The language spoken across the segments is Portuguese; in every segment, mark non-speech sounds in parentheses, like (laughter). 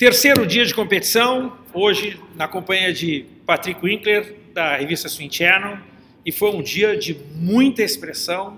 Terceiro dia de competição, hoje na companhia de Patrick Winkler, da revista Swing Channel, e foi um dia de muita expressão.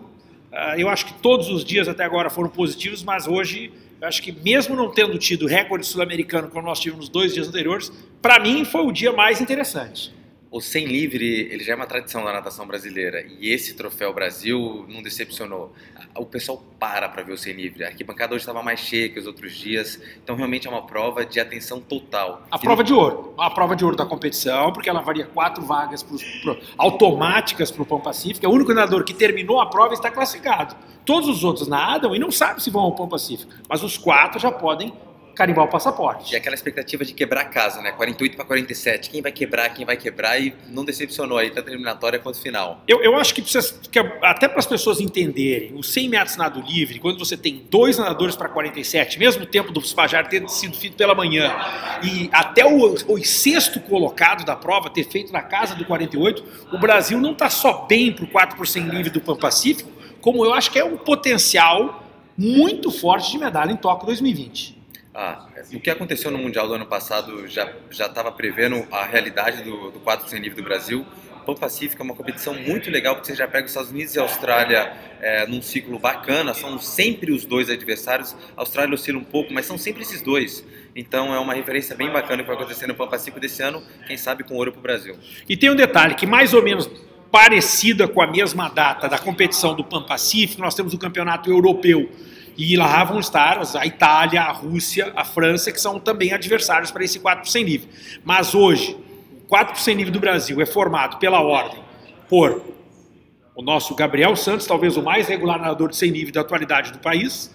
Uh, eu acho que todos os dias até agora foram positivos, mas hoje, eu acho que mesmo não tendo tido recorde sul-americano como nós tivemos nos dois dias anteriores, para mim foi o dia mais interessante o 100 livre ele já é uma tradição da natação brasileira e esse troféu Brasil não decepcionou. O pessoal para para ver o 100 livre. A arquibancada hoje estava mais cheia que os outros dias, então realmente é uma prova de atenção total. A prova não... de ouro, a prova de ouro da competição, porque ela varia quatro vagas pros, pro, automáticas para o Pão Pacífico. É o único nadador que terminou a prova está classificado. Todos os outros nadam e não sabem se vão ao Pão Pacífico, mas os quatro já podem carimbar o passaporte. E aquela expectativa de quebrar a casa, né? 48 para 47. Quem vai quebrar, quem vai quebrar e não decepcionou aí, tanto eliminatória quanto final. Eu, eu acho que, precisa, que até para as pessoas entenderem, os 100 metros nado livre, quando você tem dois nadadores para 47, mesmo o tempo do Spajar ter sido feito pela manhã, e até o, o sexto colocado da prova ter feito na casa do 48, o Brasil não está só bem para o 4 por 100 livre do Pan Pacífico, como eu acho que é um potencial muito forte de medalha em Tóquio 2020. Ah, o que aconteceu no Mundial do ano passado já estava prevendo a realidade do, do 4 sem livre do Brasil. Pan Pacífico é uma competição muito legal, porque você já pega os Estados Unidos e a Austrália é, num ciclo bacana, são sempre os dois adversários. A Austrália oscila um pouco, mas são sempre esses dois. Então é uma referência bem bacana que vai acontecer no Pan Pacífico desse ano, quem sabe com ouro para o Brasil. E tem um detalhe que mais ou menos parecida com a mesma data da competição do Pan Pacífico, nós temos o campeonato europeu e lá vão estar a Itália, a Rússia, a França, que são também adversários para esse 4 por 100 livre. Mas hoje, o 4 por 100 livre do Brasil é formado pela ordem por o nosso Gabriel Santos, talvez o mais regular nadador de 100 livre da atualidade do país.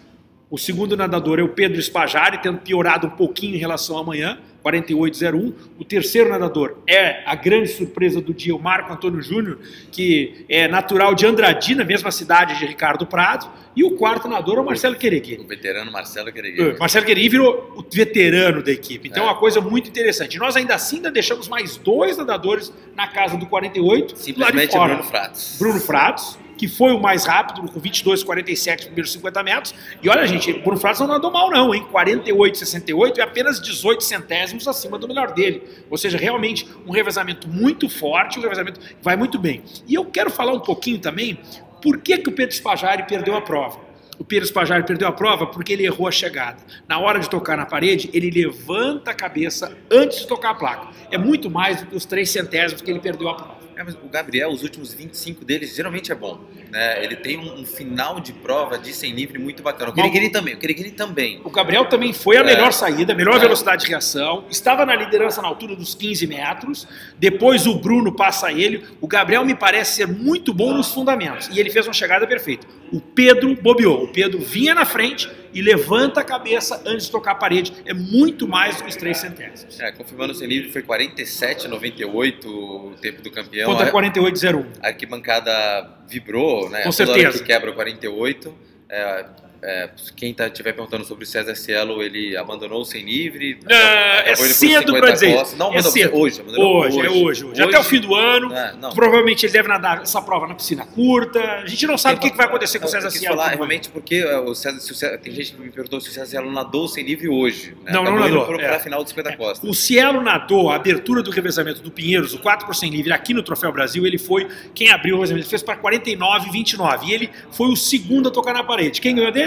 O segundo nadador é o Pedro Spajari, tendo piorado um pouquinho em relação a amanhã, 48,01. O terceiro nadador é a grande surpresa do dia, o Marco Antônio Júnior, que é natural de Andradina, mesma cidade de Ricardo Prado. E o quarto nadador é o Marcelo Queregui. O veterano Marcelo Queregui. Uh, Marcelo Queregui virou o veterano da equipe. Então é uma coisa muito interessante. Nós ainda assim ainda deixamos mais dois nadadores na casa do 48. Simplesmente Bruno Fratos. Bruno Fratos que foi o mais rápido, com 22,47 primeiros 50 metros. E olha, gente, Bruno Fratos não nadou mal, não, hein? 48,68 e apenas 18 centésimos acima do melhor dele. Ou seja, realmente um revezamento muito forte, um revezamento que vai muito bem. E eu quero falar um pouquinho também por que, que o Pedro Spajari perdeu a prova. O Pedro Spajari perdeu a prova porque ele errou a chegada. Na hora de tocar na parede, ele levanta a cabeça antes de tocar a placa. É muito mais do que os três centésimos que ele perdeu a prova. É, mas o Gabriel, os últimos 25 deles, geralmente é bom. Né? Ele tem um, um final de prova de 100 livre muito bacana. O Keregini também. O Keregini também. O Gabriel também foi a é. melhor saída, a melhor é. velocidade de reação. Estava na liderança na altura dos 15 metros. Depois o Bruno passa ele. O Gabriel me parece ser muito bom nos fundamentos. E ele fez uma chegada perfeita. O Pedro bobeou. O Pedro vinha na frente e levanta a cabeça antes de tocar a parede. É muito mais do que os três centésimos. É, confirmando o seu livro, foi 47,98 o tempo do campeão. Contra 48,01. A arquibancada vibrou, né? Com certeza. que quebra 48. É, é, quem tá, estiver perguntando sobre o César Cielo, ele abandonou o sem livre. É, é cedo para dizer. Não, é cedo. hoje, hoje, hoje, é hoje, hoje. Até o fim do ano. É, provavelmente ele deve nadar essa prova na piscina curta. A gente não sabe o que, que, vai acontecer com o César Cielo. falar realmente porque é, o César, o César, tem gente que me perguntou se o César Cielo nadou sem livre hoje. Né? Não, tá não nadou. Para é. final do 50 Costa. O Cielo nadou a abertura do revezamento do Pinheiros, o 4 por 100 livre, aqui no Troféu Brasil. Ele foi quem abriu o revezamento. Ele fez para 49,29. E ele foi o segundo a tocar na parede. Quem ganhou dele?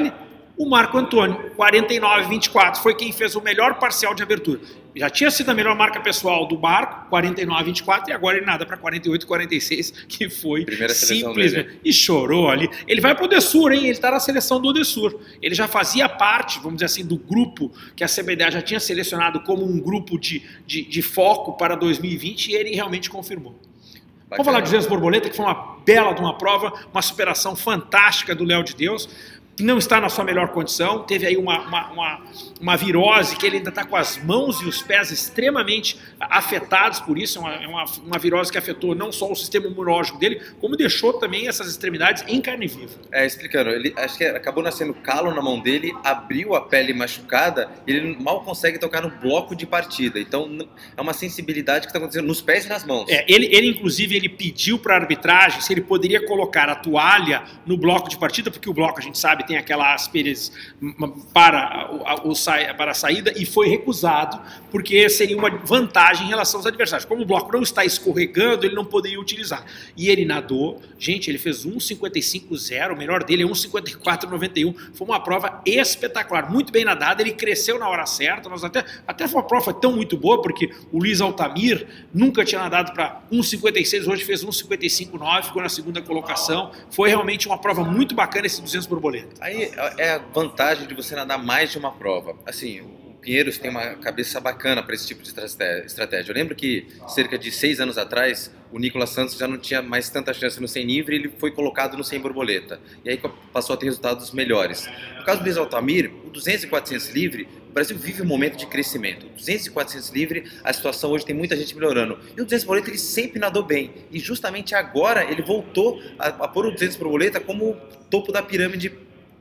O Marco Antônio, 49,24, foi quem fez o melhor parcial de abertura. Já tinha sido a melhor marca pessoal do Marco, 49,24, e agora ele nada para 48,46, (laughs) que foi simplesmente. E chorou ali. Ele vai para o Dessur, hein? Ele está na seleção do Dessur. Ele já fazia parte, vamos dizer assim, do grupo que a CBDA já tinha selecionado como um grupo de, de, de foco para 2020 e ele realmente confirmou. Bacana. Vamos falar de Vezes Borboleta, que foi uma bela de uma prova, uma superação fantástica do Léo de Deus que não está na sua melhor condição, teve aí uma, uma, uma, uma virose que ele ainda está com as mãos e os pés extremamente afetados por isso, é uma, é uma, uma, virose que afetou não só o sistema imunológico dele, como deixou também essas extremidades em carne viva. É, explicando, ele acho que acabou nascendo calo na mão dele, abriu a pele machucada, ele mal consegue tocar no bloco de partida, então é uma sensibilidade que está acontecendo nos pés e nas mãos. É, ele, ele inclusive ele pediu para a arbitragem se ele poderia colocar a toalha no bloco de partida, porque o bloco a gente sabe tem aquela aspereza para, o, o, para a saída e foi recusado, porque seria uma vantagem em relação aos adversários. Como o bloco não está escorregando, ele não poderia utilizar. E ele nadou, gente, ele fez 1,55,0, o melhor dele é 1,54,91. Foi uma prova espetacular, muito bem nadada, ele cresceu na hora certa. Nós até, até foi uma prova tão muito boa, porque o Luiz Altamir nunca tinha nadado para 1,56, hoje fez 1,55,9, ficou na segunda colocação. Foi realmente uma prova muito bacana esse 200 borboleta. Aí é a vantagem de você nadar mais de uma prova. Assim, o Pinheiros tem uma cabeça bacana para esse tipo de estratégia. Eu lembro que cerca de seis anos atrás, o Nicolas Santos já não tinha mais tanta chance no 100 livre ele foi colocado no 100 borboleta. E aí passou a ter resultados melhores. No caso do Luiz Altamir, o 200 e 400 livre, o Brasil vive um momento de crescimento. 200 e 400 livre, a situação hoje tem muita gente melhorando. E o 200 borboleta ele sempre nadou bem. E justamente agora ele voltou a, a pôr o 200 borboleta como topo da pirâmide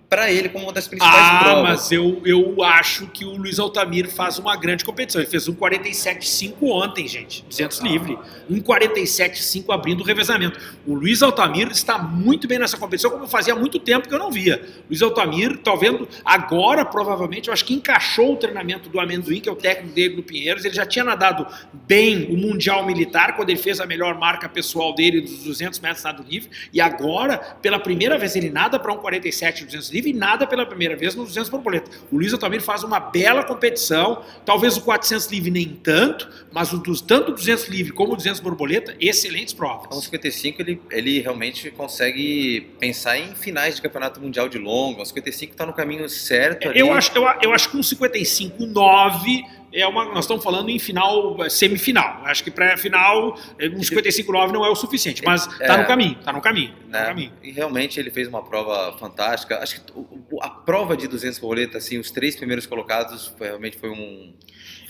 para ele como uma das principais ah, provas. Ah, mas eu, eu acho que o Luiz Altamir faz uma grande competição. Ele fez um 47,5 ontem, gente, 200 ah. livre. Um 47,5 abrindo o revezamento. O Luiz Altamir está muito bem nessa competição, como fazia muito tempo que eu não via. Luiz Altamir, tá vendo agora, provavelmente, eu acho que encaixou o treinamento do Amendoim, que é o técnico dele no Pinheiros. Ele já tinha nadado bem o Mundial Militar, quando ele fez a melhor marca pessoal dele dos 200 metros nado livre. E agora, pela primeira vez, ele nada para um 47 200 livre livre e nada pela primeira vez nos 200 borboleta. O Luiz Altamir faz uma bela competição, talvez o 400 livre nem tanto, mas o dos, tanto o 200 livre como o 200 borboleta, excelentes provas. Com 55 ele, ele realmente consegue pensar em finais de campeonato mundial de longo, o 55 está no caminho certo ali. Eu acho, eu, eu acho que um 55 9 é uma, nós estamos falando em final, é, semifinal. Acho que para final, é, um 55,9 não é o suficiente, mas está é, no caminho, está no caminho. Tá né? caminho. E realmente ele fez uma prova fantástica. Acho que a prova de 200 borboletas, assim, os três primeiros colocados, foi, realmente foi um.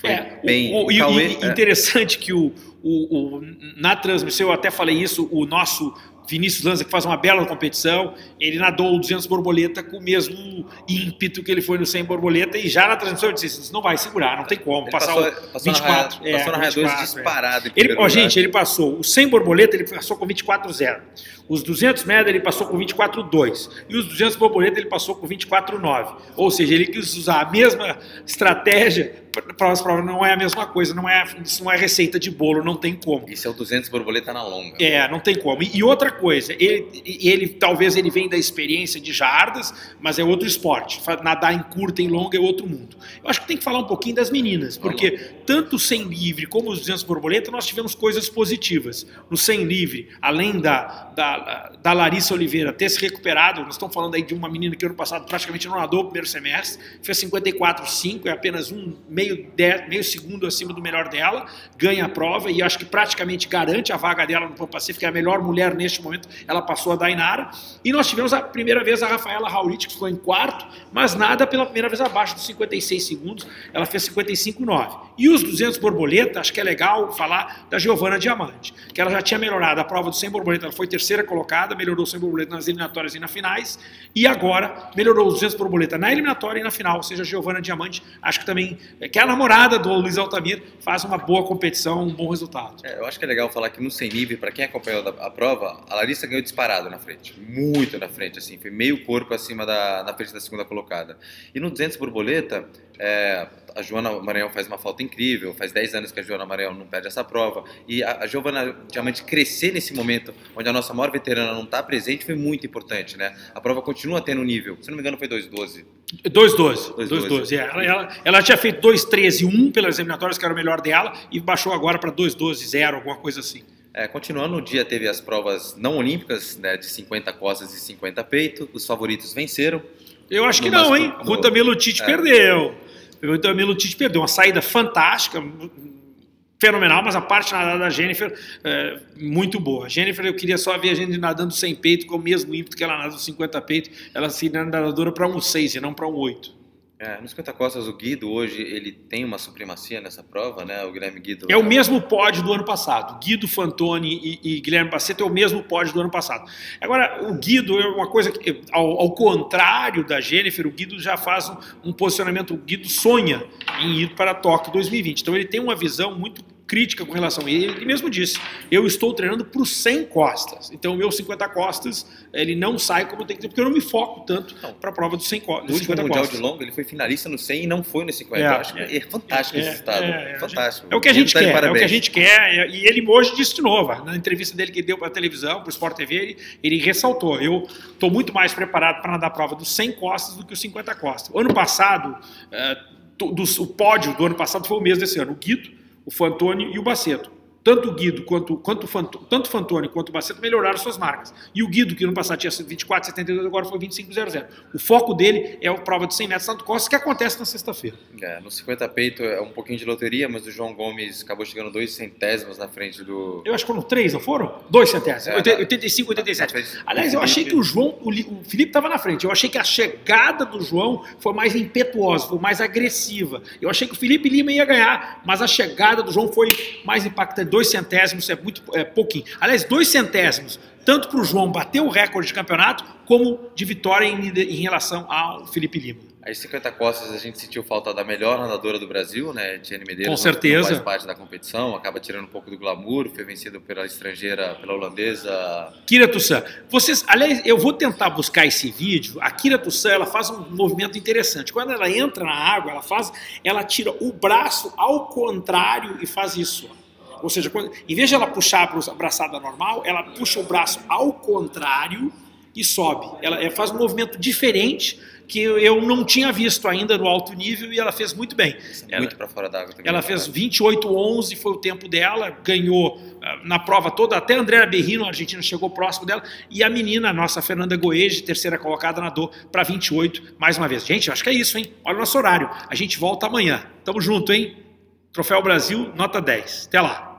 Foi é, bem. O, o, Cauê, e, e é. interessante que o, o, o, na transmissão, eu até falei isso, o nosso Vinícius Lanza, que faz uma bela competição, ele nadou o 200 borboleta com o mesmo ímpeto que ele foi no 100 borboleta e já na transmissão eu disse, isso não vai segurar, não tem como, ele passar passou, o passou 24. Na é, passou na raia 2 disparado. É. Ele, ó, gente, ele passou o 100 borboleta, ele passou com 24,0. Os 200 metros ele passou com 24,2 e os 200 borboleta ele passou com 24,9. Ou seja, ele quis usar a mesma estratégia para as provas, não é a mesma coisa, não é, isso não é receita de bolo, não tem como. Isso é o 200 borboleta na longa. É, não tem como. E, e outra coisa, ele, ele talvez ele venha da experiência de jardas, mas é outro esporte. Nadar em curta e em longa é outro mundo. Eu acho que tem que falar um pouquinho das meninas, porque tanto o 100 livre como os 200 borboleta nós tivemos coisas positivas. No 100 livre, além da, da da, Larissa Oliveira ter se recuperado, nós estamos falando aí de uma menina que ano passado praticamente não nadou o primeiro semestre, fez 54,5, é apenas um meio, de, meio segundo acima do melhor dela, ganha a prova e acho que praticamente garante a vaga dela no Pan Pacífico, é a melhor mulher neste momento, ela passou a Dainara. E nós tivemos a primeira vez a Rafaela Raulit, que ficou em quarto, mas nada pela primeira vez abaixo dos 56 segundos, ela fez 55,9. E os 200 borboleta, acho que é legal falar da Giovana Diamante, que ela já tinha melhorado a prova do 100 borboleta, ela foi terceira colocada, melhorou o 100 borboleta nas eliminatórias e nas finais, e agora melhorou os 200 borboleta na eliminatória e na final, ou seja, a Giovana Diamante, acho que também, que é a namorada do Luiz Altamir, faz uma boa competição, um bom resultado. É, eu acho que é legal falar que no 100 livre, para quem acompanhou a prova, a Larissa ganhou disparado na frente, muito na frente, assim, foi meio corpo acima da na frente da segunda colocada. E no 200 borboleta, é, a Joana Maranhão faz uma falta incrível, faz 10 anos que a Joana Maranhão não perde essa prova. E a, a Giovana Diamante crescer nesse momento, onde a nossa maior veterana não está presente, foi muito importante, né? A prova continua tendo nível. Se não me engano, foi 2,12. 2,12. 2,12. É. Ela, ela, ela, tinha feito 2,13 1 pelas eliminatórias, que era o melhor dela, e baixou agora para 2,12 0, alguma coisa assim. É, continuando, o dia teve as provas não olímpicas, né, de 50 costas e 50 peito. Os favoritos venceram. Eu acho que não, hein? Ruta Melutite é. perdeu. Então, a Milutite perdeu uma saída fantástica, fenomenal, mas a parte nadada da Jennifer é, muito boa. A Jennifer, eu queria só ver a gente nadando sem peito com o mesmo ímpeto que ela nada 50 peito, ela se nadadora para um 6 e não para um 8. É, nos 50 costas, o Guido hoje ele tem uma supremacia nessa prova, né? O Guilherme Guido. É o mesmo pódio do ano passado. Guido Fantoni e, e Guilherme Baceto é o mesmo pódio do ano passado. Agora, o Guido é uma coisa que, ao, ao contrário da Jennifer, o Guido já faz um, um posicionamento. O Guido sonha em ir para Tóquio 2020. Então, ele tem uma visão muito crítica com relação a ele. Ele mesmo disse: eu estou treinando para os 100 costas. Então, o meu 50 costas, ele não sai como tem que ser, porque eu não me foco tanto para a prova dos 100 costas. No último Mundial costas. de longo, ele foi finalista no 100 e não foi no 50. É, acho é, é fantástico é, esse estado. É, fantástico. É o que a gente quer, é o que a gente quer. E ele hoje disse de novo, na entrevista dele que deu para a televisão, para o Sport TV, ele, ele ressaltou: eu estou muito mais preparado para nadar a prova dos 100 costas do que os 50 costas. O ano passado, do, do, o pódio do ano passado foi o mesmo desse ano. O Guido, o Fantoni e o Baceto tanto o Guido quanto, quanto tanto o Fantoni quanto o Baceto melhoraram suas marcas. E o Guido, que no passado tinha sido 24,72, agora foi 25,00. O foco dele é a prova de 100 metros Santo Costa, que acontece na sexta-feira. É, no 50 peito é um pouquinho de loteria, mas o João Gomes acabou chegando dois centésimos na frente do... Eu acho que foram três, não foram? Dois centésimos, é, 85, 87. Aliás, eu achei que o João, o Felipe estava na frente, eu achei que a chegada do João foi mais impetuosa, foi mais agressiva. Eu achei que o Felipe Lima ia ganhar, mas a chegada do João foi mais impactante dois centésimos é muito é, pouquinho. Aliás, dois centésimos, tanto para o João bater o recorde de campeonato, como de vitória em, em relação ao Felipe Lima. Aí 50 costas a gente sentiu falta da melhor nadadora do Brasil, né, Tiane Medeiros. Com certeza. faz parte da competição, acaba tirando um pouco do glamour, foi vencido pela estrangeira, pela holandesa. Kira Tussan. Vocês, aliás, eu vou tentar buscar esse vídeo. A Kira Tussan, ela faz um movimento interessante. Quando ela entra na água, ela faz, ela tira o braço ao contrário e faz isso. Ou seja, quando, em vez de ela puxar para a braçada normal, ela puxa o braço ao contrário e sobe. Ela, ela faz um movimento diferente que eu não tinha visto ainda no alto nível e ela fez muito bem. Muito para fora d'água também. Ela fez 28,11 foi o tempo dela, ganhou ah, na prova toda, até a Andrea Berrino, a Argentina, chegou próximo dela, e a menina, a nossa Fernanda Goege, terceira colocada, nadou para 28 mais uma vez. Gente, acho que é isso, hein? Olha o nosso horário. A gente volta amanhã. Tamo junto, hein? Troféu Brasil, nota 10. Até lá.